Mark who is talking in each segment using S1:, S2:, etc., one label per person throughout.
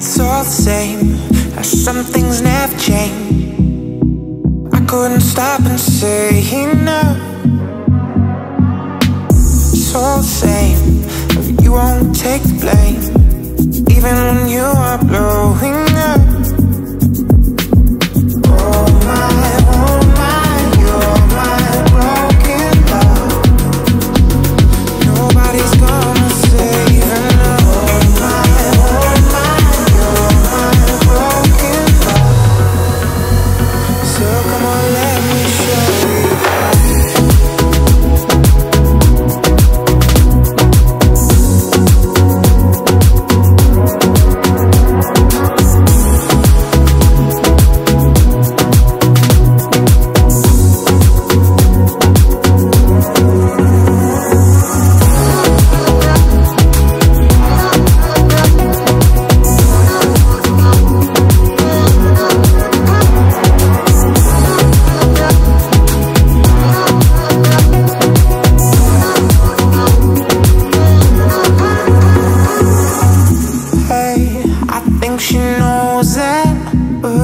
S1: it's all the same some things never change. I couldn't stop and say enough It's all the same You won't take the blame. Even when you are blowing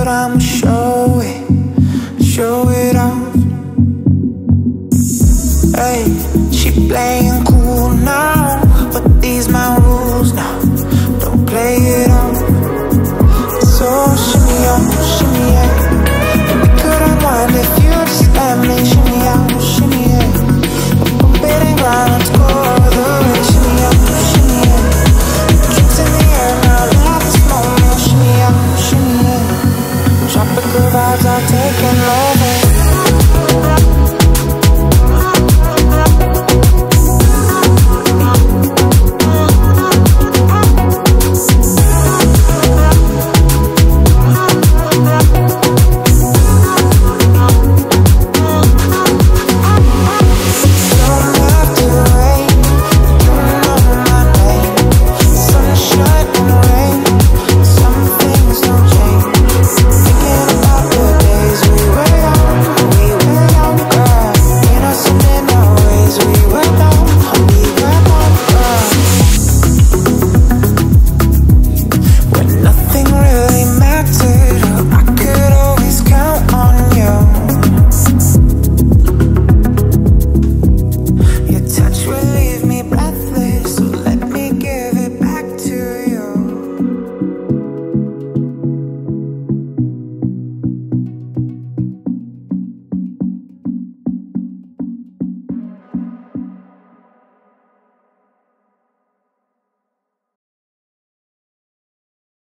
S1: I'ma show it, show it off. Hey, she playing cool.